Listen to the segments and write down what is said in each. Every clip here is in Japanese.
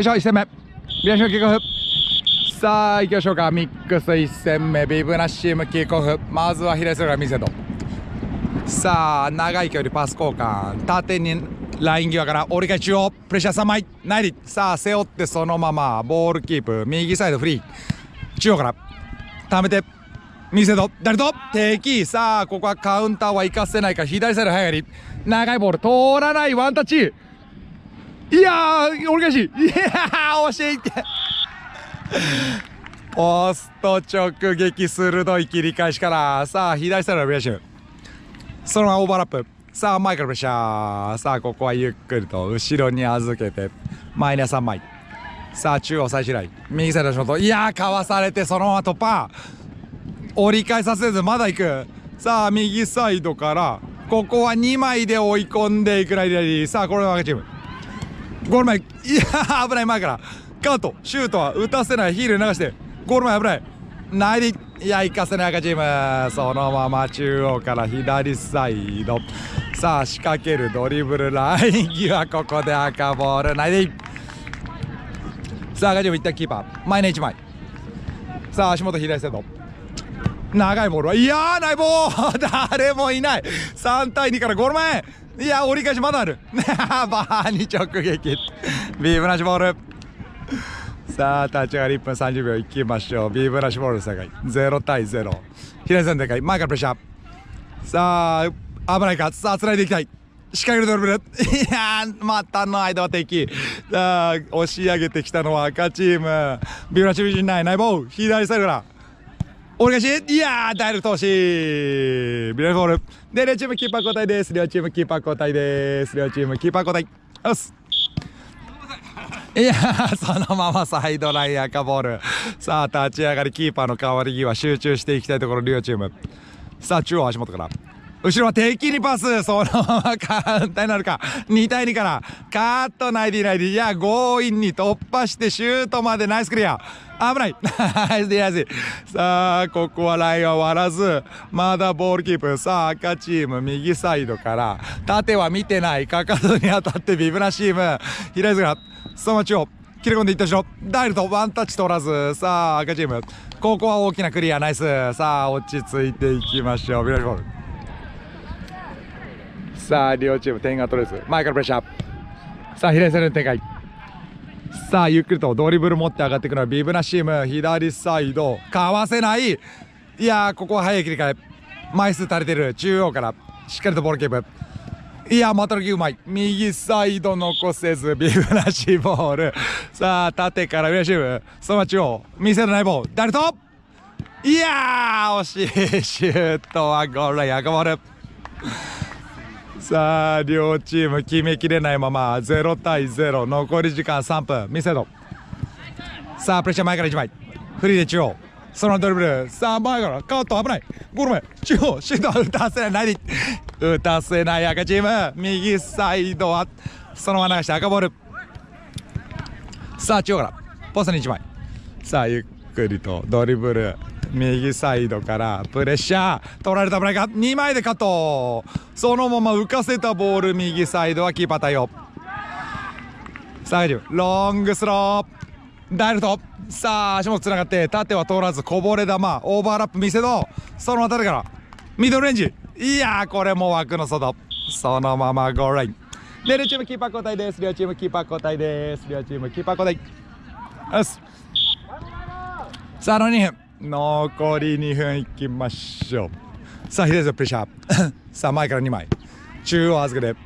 いしょ1戦目。ビラシムキックオフ。さあ行きましょうか。ミックス1戦目。ビブナッシムキックオフ。まずは左スラ見せとさあ長い距離パス交換。縦にライン際から。折り返し中央プレッシャー3枚。ナイリさあ背負ってそのまま。ボールキープ。右サイドフリー。中央から。溜めて。見せと誰と？敵。さあここはカウンターは生かせないか。左サイド早り。長いボール。通らない。ワンタッチ。いやー折り返しい。やー惜しいって。ポスト直撃鋭い切り返しから。さあ左サイドのブレッシュそのままオーバーラップ。さあ前からプレッシャー。さあここはゆっくりと後ろに預けて。マイナス3枚。さあ中央最終ライン右サイドのショット。いやーかわされてそのまま突破。折り返させずまだ行く。さあ右サイドからここは2枚で追い込んでいくライディさあこれは赤チーム。ゴール前いや危ない前からカートシュートは打たせない。ヒール流してゴール前危ない。ないでいや行かせない赤チーム。そのまま中央から左サイド。さあ仕掛けるドリブルライン際ここで赤ボール。ないでさあ赤チーム一旦キーパー。前ね1枚。さあ足元左サイド。長いボールはいやーないボール。誰もいない。3対2からゴール前。いや折り返しまだある。バーに直撃。ビーブナシボール。さあ立ち上がり1分30秒いきましょう。ビーブナシボール世界。0対0左線でかい前からプレッシャー。さあ危ないか。さあつないでいきたい。仕掛けるドリブル。いやまたの間は敵。さあ押し上げてきたのは赤チーム。ビブナシビジンないナイボー。左サイドから。お願いしいやーダイレクト投資ビラフォールで両チームキーパー交代です。両チームキーパー交代です。両チームキーパー交代。よし。いやーそのままサイドライン赤ボール。さあ立ち上がりキーパーの代わり際集中していきたいところ両チーム。さあ中央足元から。後ろは敵にパス。そのままカウンターになるか。2対2から。カットナイディナイディいや強引に突破してシュートまでナイスクリア。危ない。ナイスディアジさあここはラインは割らず。まだボールキープ。さあ赤チーム右サイドから。縦は見てない。かかとに当たってビブナシーム。左からそのまま中央。切れ込んでいったしろ。ダイルとワンタッチ取らず。さあ赤チーム。ここは大きなクリア。ナイス。さあ落ち着いていきましょう。ビラシボール。さあ両チーム点が取れず。前からプレッシャー。さあ左サイドの展開。さあゆっくりとドリブル持って上がっていくのはビブナシーム。左サイド。かわせない。いやここは早い切り替え。枚数足りてる。中央から。しっかりとボールキープ。いやまたのきうまい。右サイド残せずビブナシボール。さあ縦から上シーム。そのまま中央。見せるないボール。誰と？いやー惜しい。シュートはゴールライン赤ボール。さあ両チーム決めきれないまま0対0残り時間3分。見せろ。さあプレッシャー前から1枚。フリーで中央。そのドリブル。さあ前から。カット危ない。ゴール前。中央シュート。打たせない。ない打たせない赤チーム。右サイドはそのまま流して赤ボール。さあ中央から。ポストに1枚。さあゆっくりとドリブル。右サイドからプレッシャー。取られた危ないか2枚でカット。そのまま浮かせたボール右サイドはキーパー対応。さあロングスロー。ダイルト。さあ足元つながって縦は通らずこぼれ球。オーバーラップ見せどその辺りからミドルレンジ。いやこれも枠の外。そのままゴールライン。で両チームキーパー交代です。両チームキーパー交代です。両チームキーパー交代。よし。さああの2分残り2分いきましょう。さあ左手プレッシャー。さあ前から2枚。中央預けて。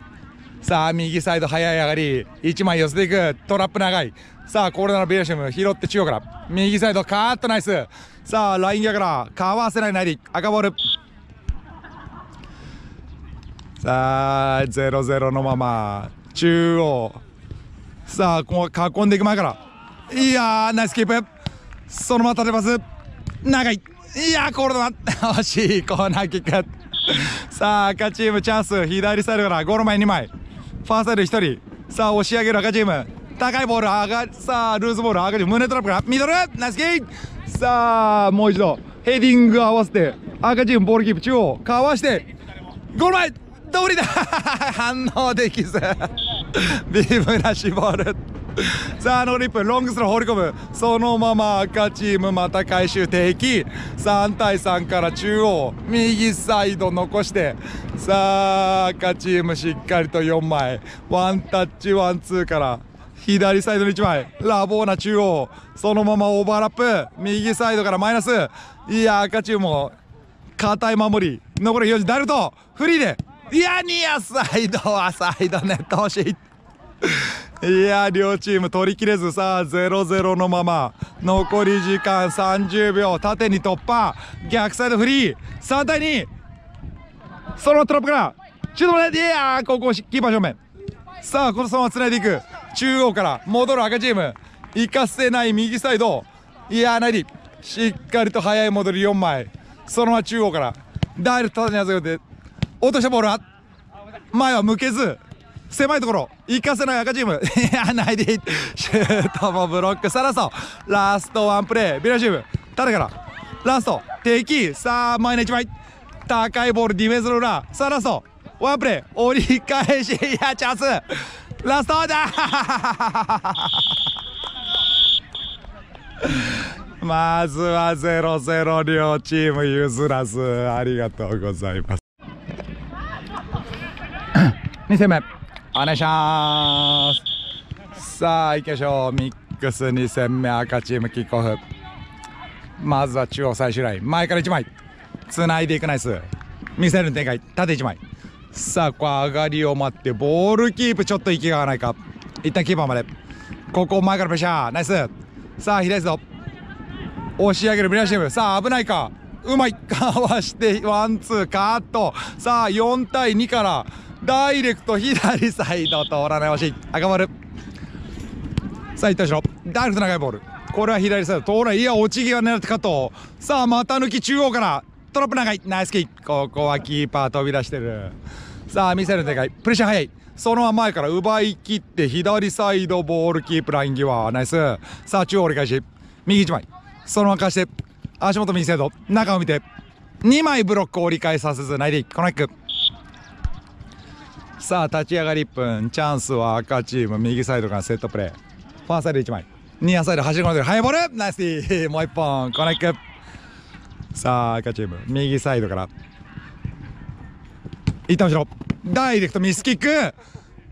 さあ右サイド早い上がり。1枚寄せていく。トラップ長い。さあコールナのベーシウム拾って中央から。右サイドカーッとナイス。さあライン際から。かわせないないで赤ボール。さあ0-0のまま。中央。さあこう囲んでいく前から。いやーナイスキープ。そのまま縦パス。長い。いやーコールドマ惜しいコーナーキック。さあ赤チームチャンス。左サイドからゴール前2枚。ファーサイド1人。さあ押し上げる赤チーム。高いボール上がさあルーズボール赤チーム胸トラップから。ミドル。ナイスキーさあもう一度。ヘディング合わせて。赤チームボールキープ中央かわして。ゴール前。通りだ。反応できず。ビブなしボール。さあ残り1分ロングスロー放り込む。そのまま赤チームまた回収敵3対3から中央右サイド残して。さあ赤チームしっかりと4枚。ワンタッチワンツーから。左サイドの1枚。ラボーナ中央。そのままオーバーラップ。右サイドからマイナス。いや赤チームも硬い守り。残り40ダルト。フリーで。いやニアサイドはサイドネット欲しいいや両チーム取りきれずさあ0-0のまま。残り時間30秒縦に突破。逆サイドフリー。3対2そのトラップから。シュートまでいやーここキーパー正面。さあこのそのままつないでいく中央から。戻る赤チーム。行かせない。右サイド。いやナイディしっかりと早い戻り。4枚。そのまま中央から。ダイレクトに預けて。落としたボールは。前は向けず。狭いところ行かせない赤チーム。いやないで。シュートもブロックさらそう。ラストワンプレービラチーム。誰から？ラスト。敵。さあ前の1枚。高いボールディフェンスの裏。さあラストワンプレー折り返し。いやチャンス。ラストだ まずは0-0両チーム譲らず。ありがとうございます。2戦目。お願いします。さあ行きましょう。ミックス2戦目赤チームキックオフ。まずは中央最終ライン。前から1枚。つないでいくナイス。ミサイルの展開。縦1枚。さあこう上がりを待ってボールキープちょっと息が合わないか。一旦キーパーまで。ここ前からプレッシャー。ナイス。さあ左サイド押し上げる。ミラーシェム。さあ危ないか。うまい。かわしてワンツーカット。さあ4対2からダイレクト左サイド通らない惜しい。赤丸。さあ一旦しろダイレクト長いボール。これは左サイド通らない。いや落ち際狙ってカット。さあ股抜き中央から。トラップ長い。ナイスキック。ここはキーパー飛び出してる。さあ見せる展開。プレッシャー早い。そのまま前から奪い切って左サイドボールキープライン際。ナイス。さあ中央折り返し。右1枚。そのまま返して。足元右サイド。中を見て。2枚ブロック折り返させずないでこのキック。さあ立ち上がり1分。チャンスは赤チーム。右サイドからセットプレー。ファーサイド1枚。ニアサイド走り込んでるハイボール。ナイスティー。もう1本コネックさあ赤チーム。右サイドから。一旦後ろ。ダイレクトミスキック。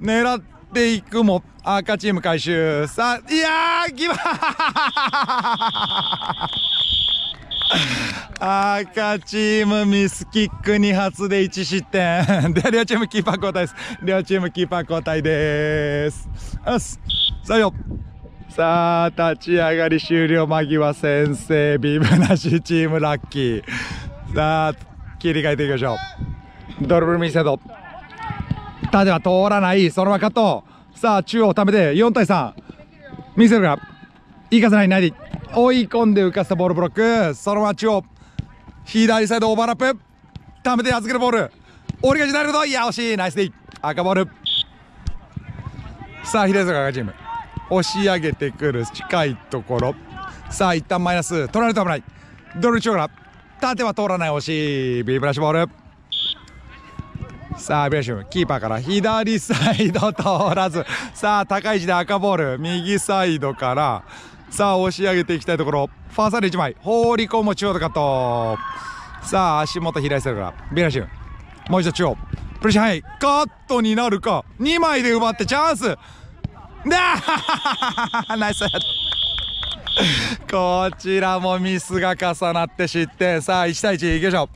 狙っていくも赤チーム回収。さあいやーギバ赤チームミスキック2発で1失点。で両チームキーパー交代です。両チームキーパー交代です。よし。さあよさあ立ち上がり終了間際先制ビブなしチームラッキー。さあ切り替えていきましょう。ドリブルミセド縦は通らない。そのままカット。さあ中央をためて4対3見せるが行かせないないで追い込んで浮かせたボールブロック。そのまま中央左サイドオーバーラップ。ためて預けるボール。折り返しなると。いや惜しい。ナイスディ赤ボール。さあ左サイド赤チーム。押し上げてくる近いところ。さあ一旦マイナス。取られると危ない。ドルチョーラ。縦は通らない。惜しい。ビブラッシュボール。さあビブラシュキーパーから。左サイド通らず。さあ高い位置で赤ボール。右サイドから。さあ押し上げていきたいところ。ファーサイド1枚。放り込む中央とカット。さあ足元左サイドから。ビラシュもう一度中央。プレッシャー早いカットになるか。2枚で奪ってチャンス。だーナイス。こちらもミスが重なって失点。さあ1対1いきましょ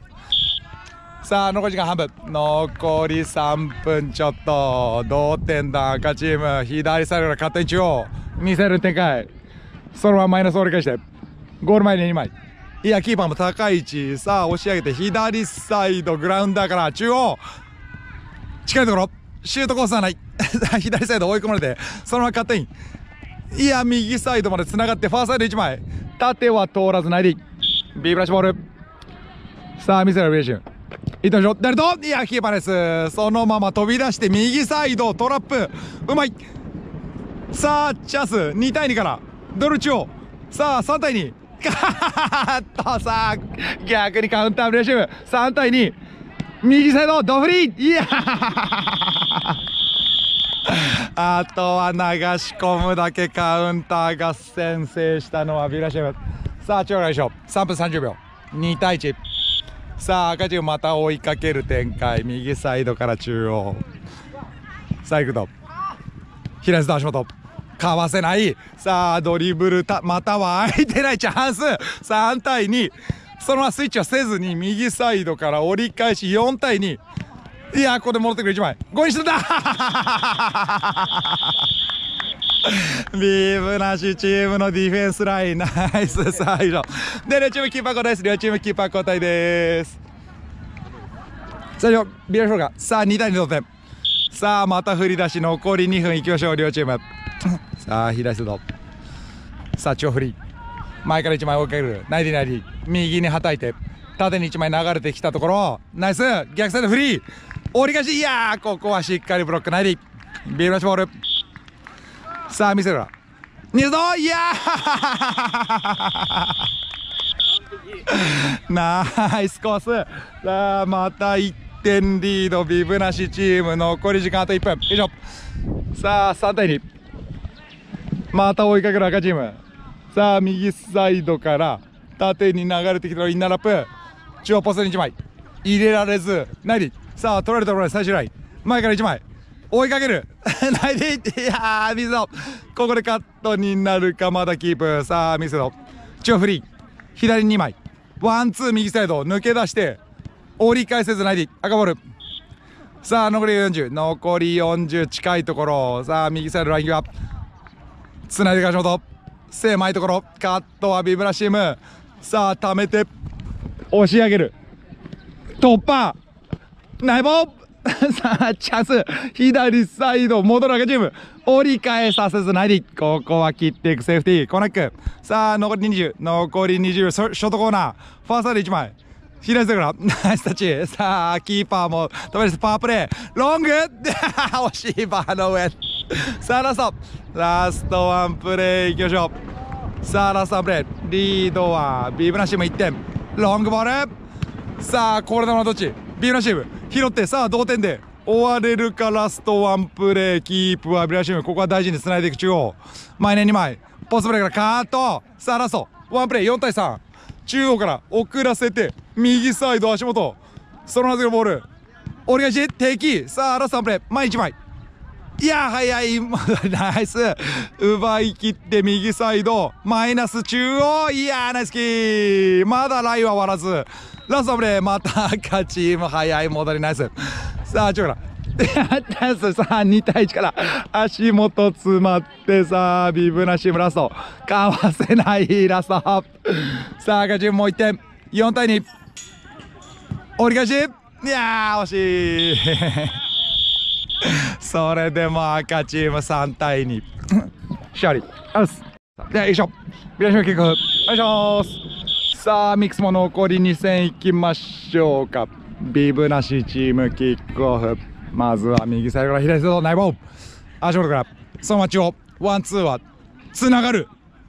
う。さあ残り時間半分。残り3分ちょっと。同点だ赤チーム。左サイドから勝手に中央。見せる展開。そのままマイナス折り返してゴール前に2枚。いやキーパーも高い位置さあ押し上げて左サイドグラウンダーから中央。近いところシュートコースはない。左サイド追い込まれてそのままカットインいや右サイドまでつながってファーサイド1枚。縦は通らずないでビーブラッシュボール。さあ見せるレーションいってみましょう誰と？いやキーパーです。そのまま飛び出して右サイドトラップ。うまい。さあチャンス。2対2から。ドルチオさあ3対2カーッとさあ逆にカウンターブレシーブ3対2右サイドドフリー。いやあとは流し込むだけカウンターが先制したのはビラシェムさあ中央来翔3分30秒。2対1さあ赤チームまた追いかける展開。右サイドから中央。さあ行くと平津と足元かわせない。さあドリブルたまたは空いてないチャンス。3対2そのままスイッチはせずに右サイドから折り返し4対2いやここで戻ってくる。1枚。ゴイしてたビーブなしチームのディフェンスライン。ナイス。サイドで両チームキーパー交代です。両チームキーパー交代です。最初ビアフロが。さあ2対2同点。さあまた振り出し残り2分いきましょう。両チーム。さあ左サイドさあ超振り前から1枚追いかける。ナイディナイディ。右にはたいて。縦に1枚流れてきたところ。ナイス。逆サイドフリー。折り返し。いやーここはしっかりブロック。ナイディ。ビールラッシュボール。さあ見せるわ二度いやー。ナイスコース。さあまた1点リードビブなしチーム残り時間あと1分。以上さあ3対2また追いかける赤チーム。さあ右サイドから縦に流れてきたのインナーラップ。中央ポストに1枚。入れられずナイディさあ取られたところで最終ライン。前から1枚。追いかける。ナイディいやーミスド。ここでカットになるかまだキープ。さあミスド。中央フリー。左2枚。ワンツー右サイド。抜け出して折り返せずナイディ赤ボール。さあ残り40残り40近いところ。さあ右サイドラインがつないで橋本狭いところ。カットはビブラシーム。さあ溜めて。押し上げる。突破。ナイボ さあチャンス。左サイド。戻る赤チーム。折り返させずないで。ここは切っていくセーフティー。コナックさあ残り20残り20ショートコーナー。ファーサイド1枚。左サイから。ナイスタッチさあキーパーも。止めですパワープレーロング。惜しいバーの上さあラスト。ラストワンプレーいきましょう。さあラストワンプレーリードはビブナシーム1点。ロングボール。さあこれ球はどっち？ビブナシーム拾って。さあ同点で。終われるかラストワンプレーキープはビブナシーム。ここは大事につないでいく中央。前ね2枚。ポストプレーからカートさあラスト。ワンプレー4対3中央から遅らせて右サイド足元。そのはずのボール。折り返し敵。さあラストワンプレー前1枚。いや早い。ナイス。奪い切って右サイド。マイナス中央。いやナイスキー。まだラインは割らず。ラストプレーまた赤チーム早い。戻りナイス。さあ中央から。ナイスさあ2対1から足元詰まってさあビブナシームラストかわせないラストさあ赤チームもう1点。4対2折り返し。いや惜しい。それでも赤チーム3対2勝利。あすでよいしょ。ビラショキック。よいしょさあミックスも残り2戦いきましょうか。ビブなしチームキックオフ。まずは右サイドから左サイドナイボー足元から。そのまま中央ワンツーはつながる。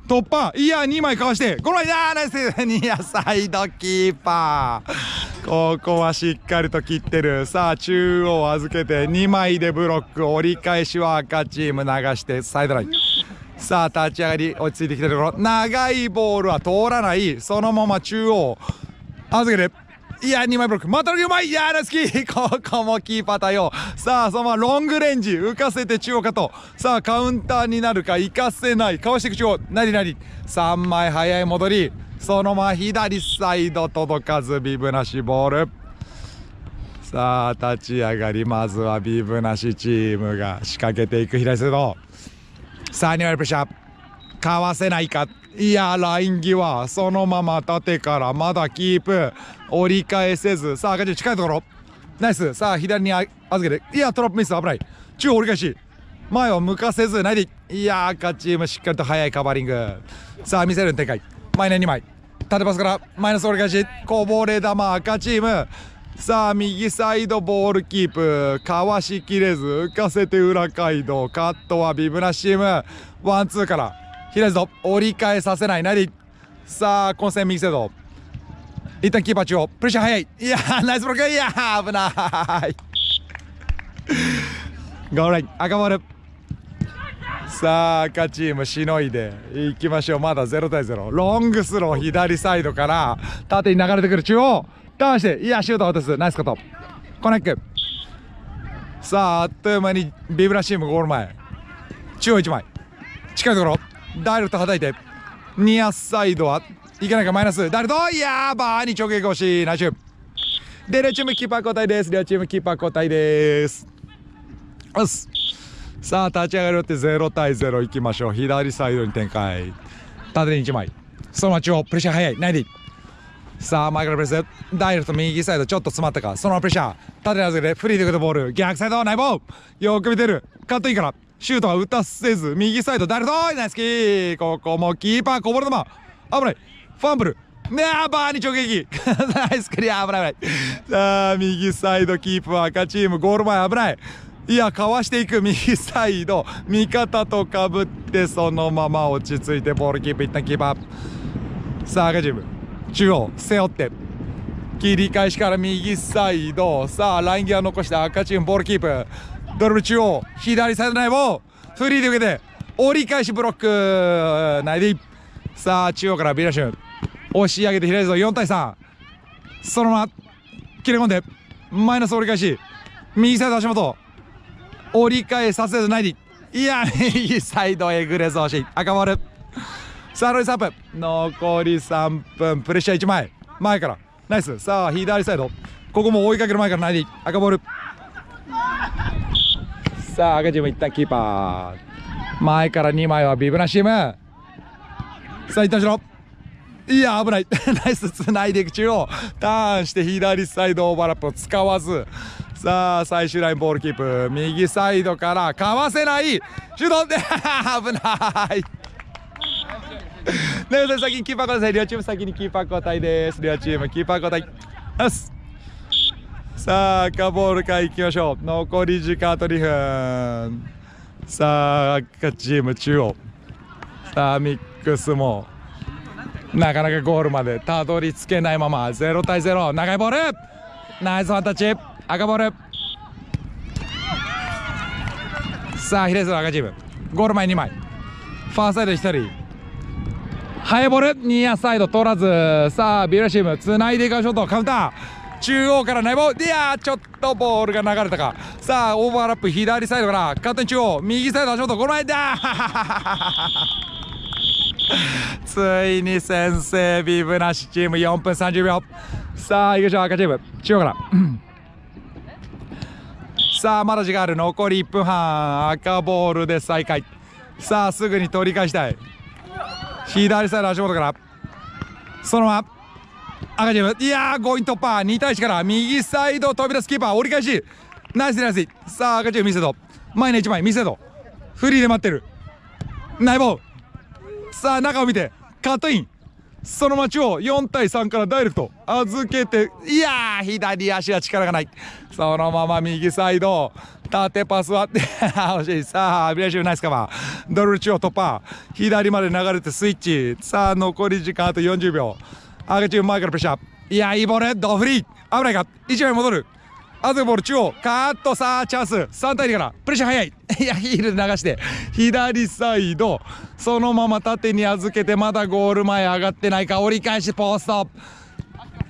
突破。いや2枚かわしてこの間ナイス。ニアサイドキーパー。ここはしっかりと切ってる。さあ中央預けて2枚でブロック折り返しは赤チーム流してサイドライン。さあ立ち上がり落ち着いてきてるところ。長いボールは通らない。そのまま中央預けていや2枚ブロック。またうまい。やナイスキー ここもキーパー対応。さあそのままロングレンジ。浮かせて中央かと。さあカウンターになるか。行かせない。かわしていく中央。なりなり。3枚早い戻り。そのまま左サイド届かずビブなしボール。さあ立ち上がりまずはビブなしチームが仕掛けていく左サイドさあ2割プレッシャー。かわせないか。いやライン際。そのまま縦から。まだキープ。折り返せず。さあ赤字近いところ。ナイス。さあ左に預けて。いやトラップミス危ない。中央折り返し。前を向かせずないで。いや赤チームしっかりと速いカバーリング。さあ見せる展開。前ね2枚。縦パスからマイナス折り返し。こぼれ球赤チーム。さあ右サイドボールキープ。かわしきれず浮かせて裏街道。カットはビブナシーム。ワンツーから。左サイド折り返させない。ナディさあ混戦右サイド。一旦キーパー中央プレッシャー早いいやナイスブロックいや危ないゴールライン赤ボールさあ赤チームしのいでいきましょうまだ0対0ロングスロー左サイドから縦に流れてくる中央ターンしていやシュートを落とすナイスことコネックさああっという間にビブラシームゴール前中央1枚近いところダイレクト叩いてニアサイドはいけないかマイナス。ダイレクトいやーバーに直撃押しナイスシュで両チームキーパー交代です。両チームキーパー交代です。おっすさあ立ち上がりよって0対0いきましょう。左サイドに展開。縦に1枚。そのまま中央。プレッシャー早い。ナイディ。さあ前からプレス。ダイレクト右サイドちょっと詰まったか。そのままプレッシャー。縦に預けてフリーで受けたボール。逆サイドナイボー。よく見てる。カットいいから。シュートは打たせず。右サイドダイレクトナイスキー。ここもキーパーこぼれ球。危ない。ファンブル。ねえバーに直撃ナイスクリア危ない。危ないさあ右サイドキープ赤チームゴール前危ない。いやかわしていく。右サイド味方とかぶってそのまま落ち着いてボールキープ一旦キーパーさあ赤チーム。中央背負って。切り返しから右サイド。さあライン際残した赤チームボールキープ。ドリブル中央。左サイド内ボフリーで受けて折り返しブロック。ナイディさあ中央からビラシュ押し上げて左ぞ4対3そのまま切れ込んでマイナス折り返し。右サイド足元。折り返させずないいや右サイドえぐれそうし赤ボールさあロイ3分残り3分。プレッシャー1枚。前から。ナイス。さあ左サイド。ここも追いかける前からない赤ボールさあ赤チーム一旦キーパー。前から2枚はビブナシーム。さあ一旦しろ。いや危ない。ナイスつないでいく中央ターンして左サイドオーバーラップを使わず。さあ最終ラインボールキープ。右サイドからかわせないシュート危ない。ねえ先にキーパー交代両チーム先にキーパー交代です。両チームキーパー交代です。さあ赤ボールからいきましょう。残り時間あと2分。さあ赤チーム中央。さあミックスも。なかなかゴールまでたどり着けないまま。0対0長いボール。ナイスワンタッチ。赤ボール。さあ左サイド赤チーム。ゴール前2枚。ファーサイド1人。ハイボール。ニアサイド通らず。さあビラシーム。つないでいかショット。カウンター。中央からナイボーいやーちょっとボールが流れたか。さあオーバーラップ。左サイドから。カットに中央。右サイド足元ゴール前だ。ついに先制ビブなしチーム4分30秒。さあいきましょう赤チーム。中央から。さあまだ時間ある。残り1分半。赤ボールで再開。さあすぐに取り返したい。左サイド足元から。そのまま。赤チーム。いやー強引突破2対1から右サイド飛び出すキーパー。折り返し。ナイスナイス。さあ赤チーム見せと前の1枚見せとフリーで待ってる。ナイボール。さあ中を見てカットインそのまま中央4対3からダイレクト預けていやー左足は力がない。そのまま右サイド縦パスは惜しいさあビラシュナイスカバードル中央突破左まで流れてスイッチさあ残り時間あと40秒。赤チーム前からプレッシャー。いやいいボールドフリー。危ないか。1枚戻る。あとボール中央カットさあチャンス。3対2から。プレッシャー早い。いやヒール流して。左サイド。そのまま縦に預けてまだゴール前上がってないか。折り返しポスト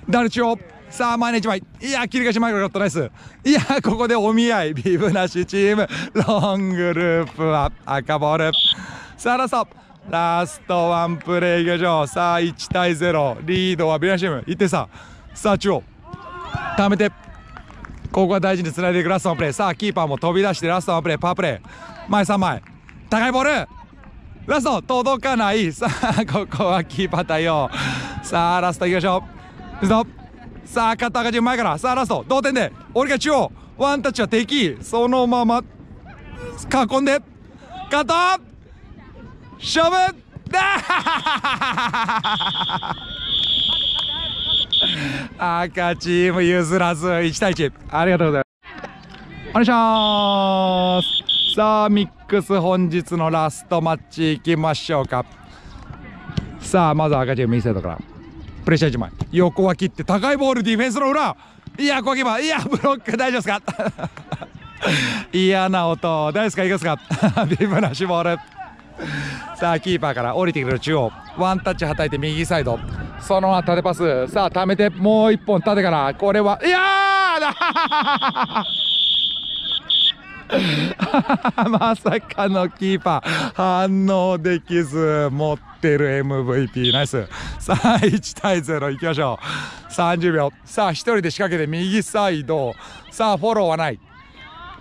ダル中央さあ前の1枚いや切り返し前からカットナイスいやここでお見合い。ビブなしチーム。ロングループは。赤ボール。さあラストラストワンプレーいきましょうさあ1対0リードはビブナシチーム。1点差さあ中央貯めて。ここは大事につないでいくラストのプレーさあキーパーも飛び出してラストのプレーパープレー前3枚高いボール。ラスト届かない。さあここはキーパー対応。さあラストいきましょう。さあカット赤字前から。さあラスト同点で。折り返し中央。ワンタッチは敵。そのまま囲んで。カット。勝負。だ赤チーム譲らず1対1ありがとうございます。お願いします。さあミックス本日のラストマッチいきましょうか。さあまず赤チーム右サイドから。プレッシャー1枚。横は切って高いボールディフェンスの裏。いや小木馬いやブロック大丈夫ですか？嫌な音。大ですか？いきますか？ビブなしボール。さあキーパーから降りてくる中央。ワンタッチはたいて右サイド。そのまま縦パス。さあ溜めてもう一本縦から。これはいやー! まさかのキーパー。反応できず。持ってる MVP ナイス。さあ1対0いきましょう。30秒さあ1人で仕掛けて右サイド。さあフォローはない。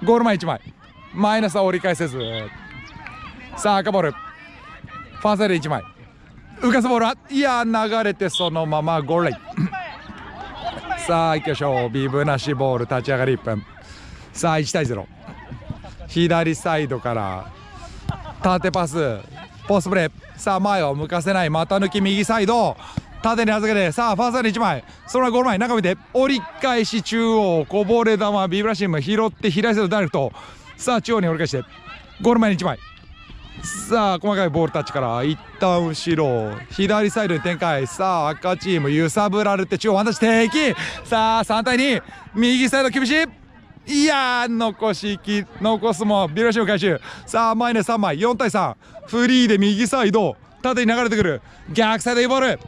ゴール前1枚。マイナスは折り返せず。さあ赤ボール。ファーサイド1枚。浮かすボールはいや流れてそのままゴールライン。さあ行きましょう。ビブなしボール立ち上がり1分。さあ1対0左サイドから縦パスポストプレー。さあ前を向かせない。股抜き右サイド。縦に預けてさあファーサイド1枚。そのままゴール前中見て折り返し中央こぼれ球。ビブラシーム拾って左サイドダイレクト。さあ中央に折り返してゴール前に1枚さあ細かいボールタッチから一旦後ろ左サイドに展開さあ赤チーム揺さぶられて中央ワンタッチ敵さあ3対2右サイド厳しいいやー残しき残すもビラシム回収さあ前ね3枚4対3フリーで右サイド縦に流れてくる逆サイドいいボール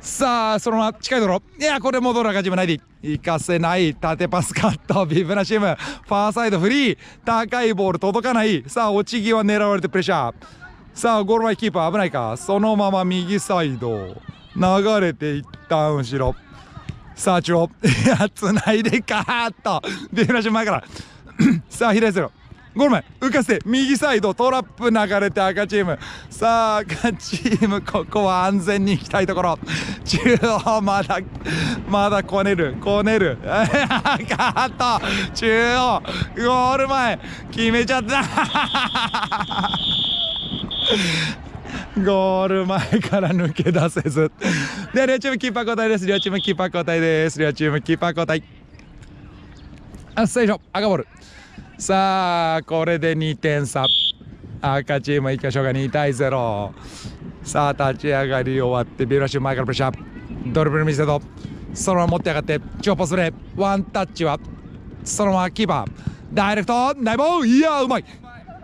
さあそのまま近いところいやこれ戻る赤チームないで行かせない縦パスカットビブナシム。ファーサイドフリー高いボール届かない。さあ落ち際狙われてプレッシャー。さあゴール前キーパー危ないか。そのまま右サイド。流れて一旦後ろ。さあ中央 いやつないでカーッと。ビブナシム前から。さあ左ゼロゴール前浮かせて右サイドトラップ流れて赤チーム。さあ赤チームここは安全に行きたいところ。中央まだまだこねるこねる。カット中央ゴール前。決めちゃった。ゴール前から抜け出せず。で両チームキーパー交代です。両チームキーパー交代です。両チームキーパー交代。あ最初赤ボール。さあこれで2点差。赤チームいきましょうか。2対0さあ立ち上がり終わってビューラッシュ前からプレッシャー。ドリブル見せとそのまま持って上がって超ポスレワンタッチはそのままキーパー。ダイレクトナイボー。いやうまい。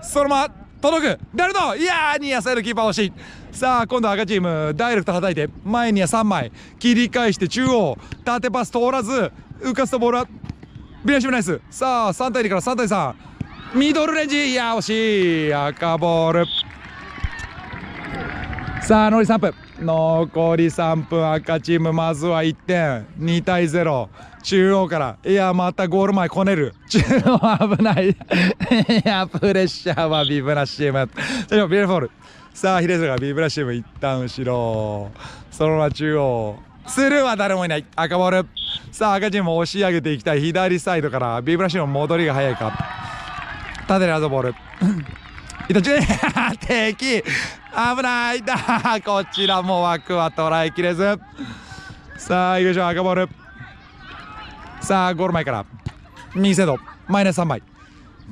そのまま届く。ダイレクトいやーニアサイドキーパー惜しい。さあ今度赤チームダイレクトはたいて前には3枚。切り返して中央。縦パス通らず浮かせたボールはビラシムナイス。さあ3対2から3対3ミドルレンジいや惜しい。赤ボール。さあ残り3分。残り3分。赤チームまずは1点。2対0中央から。いやまたゴール前こねる。中央危ない。いやプレッシャーはビブラシームそれビルフォール。さあヒレズがビブラシーム一旦後ろ。そのまま中央。スルーは誰もいない。赤ボール。さあ赤チーム押し上げていきたい。左サイドから。ビブラシーム戻りが早いか。縦にアドボール。いたち敵。危ない。だ。こちらも枠は捉えきれず。さあいきましょう。赤ボール。さあゴール前から。右サイドマイナス3枚。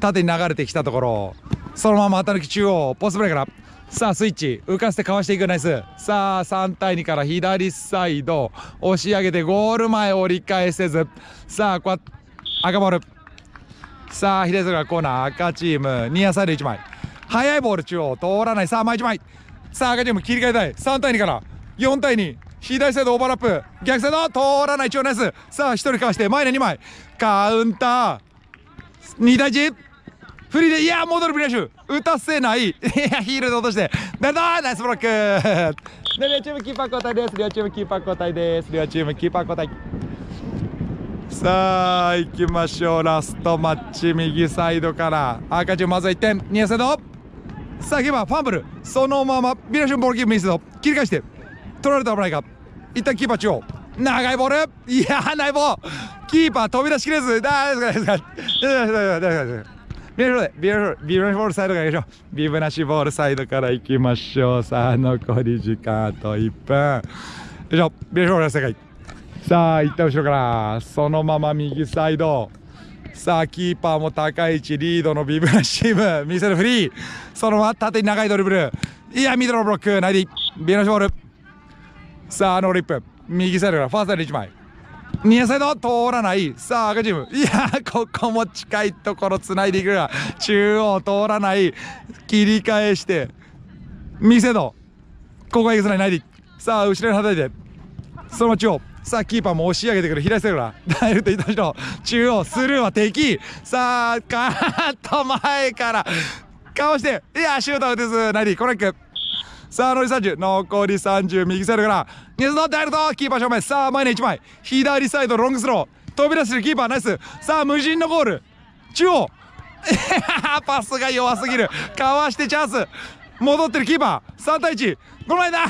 縦に流れてきたところ。そのまま股抜き中央。ポストプレーから。さあスイッチ浮かせてかわしていくナイスさあ3対2から左サイド。押し上げてゴール前折り返せず。さあこ赤ボール。さあ左サイドコーナー赤チーム。ニアサイド1枚。速いボール中央通らない。さあ前1枚。さあ赤チーム切り替えたい。3対2から4対2左サイドオーバーラップ。逆サイド通らない中央ナイスさあ1人かわして前に2枚。カウンター。2対1フリーでいや戻るブリアッシュ。打たせない。ヒールで落として。なんだナイスブロック。で両チームキーパー交代です。両チームキーパー交代です。両チームキーパー交代。さあ行きましょう。ラストマッチ右サイドから。赤チームまずは1点。ニアサイド。さあキーパーファンブル。そのままビラシュンボールキープミスド切り返して。取られた危ないか。一旦キーパー中央。長いボール。いやーないボーキーパー飛び出しきれず。大丈夫ですか？大丈夫ですか？ビブでビブビブボールサイドからいきましょう。ビブなしボールサイドから行きましょう。さあ残り時間あと1分。よいしょ。ビブボールの世界。さあ一旦後ろからそのまま右サイド。さあキーパーも高い位置リードのビブラシーム見せるフリー。そのまま縦に長いドリブル。いやミドルブロック。ナイディ。ビブラシボール。さあノーリップ。右サイドからファーストサイド1枚。ニアサイド通らない。さあ赤チーム。いやここも近いところつないでいくが中央通らない。切り返して右サイドここはエグスない。ないでさあ後ろにはたいて。その中央。さあキーパーも押し上げてくる。左サイドから。ダイレクトいった人中央スルーは敵。さあカーッと前から。かわしていやシュートアウトですナイディコネックさあ残り30残り30右サイドから。水のダイレクトキーパー正面さあ前に1枚左サイドロングスロー飛び出してるキーパーナイスさあ無人のゴール中央パスが弱すぎるかわしてチャンス戻ってるキーパー3対1この間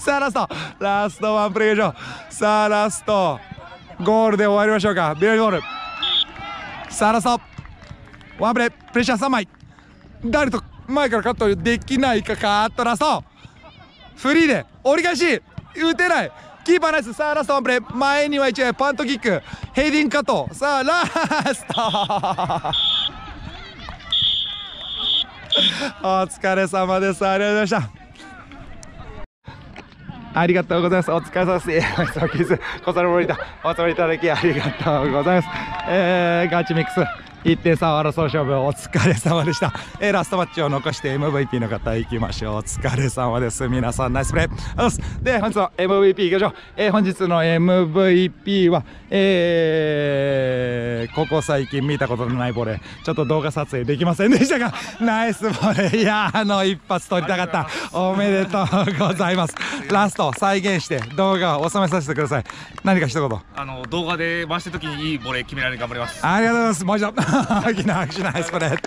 さあラストラストワンプレー以上さあラストゴールで終わりましょうかビラゴールさあラストワンプレープレッシャー3枚誰と前からカットできないかカットラストフリーで折り返し打てないキーパーナイスさあラストワンプレー前には1枚パントキックヘディングカットさあラスト お疲れ様ですありがとうございましたありがとうございます。お疲れ様です。お疲れこそれもいた。お集まりいただきありがとうございます。えー、ガチミックス。1点差を争う勝負お疲れ様でした、えー、ラストマッチを残して MVP の方行きましょう。お疲れ様です。皆さんナイスプレー。で本日の MVP いきましょう、えー、本日の MVP はえー、ここ最近見たことのないボレー。ちょっと動画撮影できませんでしたが ナイスボレー。いやあの一発撮りたかった。おめでとうございます。ラスト再現して動画を収めさせてください。何か一言。あの動画で回してる時にいいボレー決められる頑張ります。ありがとうございます。もう一度大きな拍手ナイスプレー